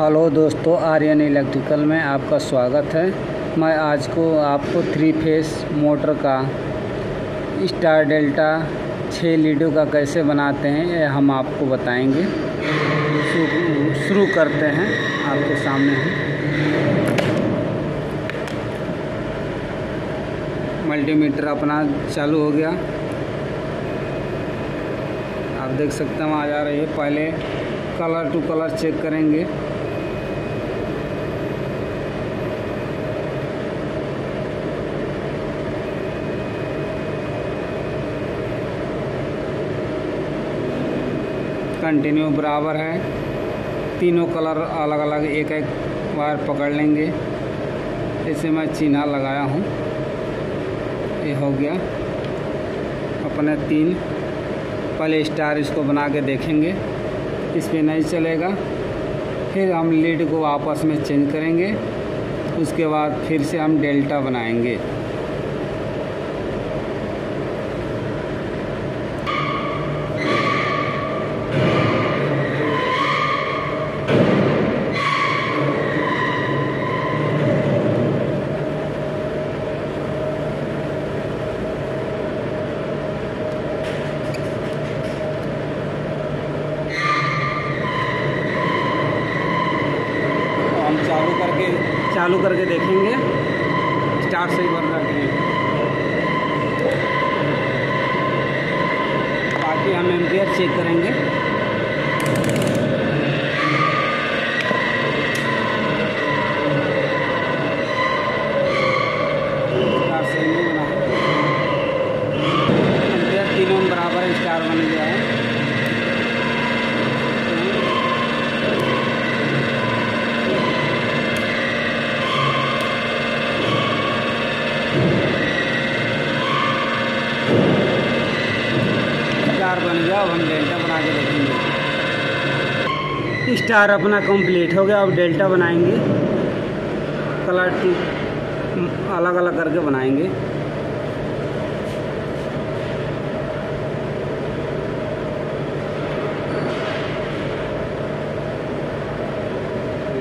Hello दोस्तों, Aryan electrical में आपका स्वागत है। मैं आज को आपको थ्री फेस मोटर का स्टार डेल्टा छः लीडो का कैसे बनाते हैं, ये हम आपको बताएँगे। शुरू करते हैं, आपके सामने है। मल्टीमीटर अपना चालू हो गया। आप देख सकते हैं, वहाँ जा रही है। पहले कलर टू कलर चेक करेंगे। कंटिन्यू बराबर है। तीनों कलर अलग अलग एक एक वायर पकड़ लेंगे। इसे मैं चीना लगाया हूँ। ये हो गया। अपने तीन पहले स्टार इसको बना के देखेंगे। इस पर नहीं चलेगा। फिर हम लीड को आपस में चेंज करेंगे। उसके बाद फिर से हम डेल्टा बनाएँगे हम चालू करके चालू करके देखेंगे। स्टार्ट से ही बन रहा है। बाकी हम एम्पियर चेक करेंगे। स्टार सही स्टार बन गया, अब हम डेल्टा बना के देखेंगे। स्टार अपना कंप्लीट हो गया, अब डेल्टा बनाएँगे। कलर अलग अलग करके बनाएँगे।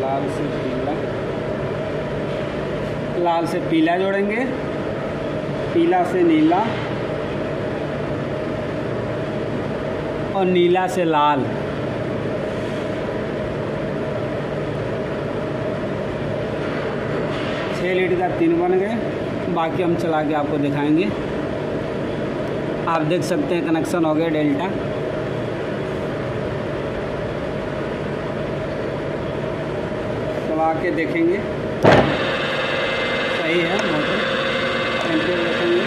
लाल से पीला। लाल से पीला जोड़ेंगे। पीला से नीला। और नीला से लाल। छः लीटर का तीन बन गए। बाकी हम चला के आपको दिखाएँगे। आप देख सकते हैं कनेक्शन हो गया डेल्टा। चला के देखेंगे। सही है मोटर एम्पियर देखेंगे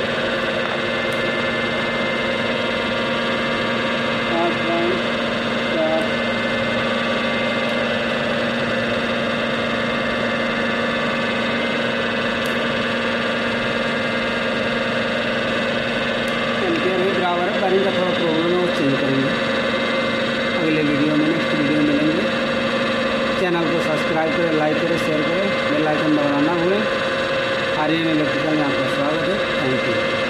पाँच पॉइंट चार एम्पियर भी बराबर है करेंगे थोड़ा प्रॉब्लम है वो चेंज करेंगे अगले वीडियो में नेक्स्ट वीडियो में मिलेंगे चैनल को सब्सक्राइब करें लाइक करें शेयर करें बेल आइकन दबाना भूलें। आर्यन इलेक्ट्रिकल में आपका स्वागत है। Thank you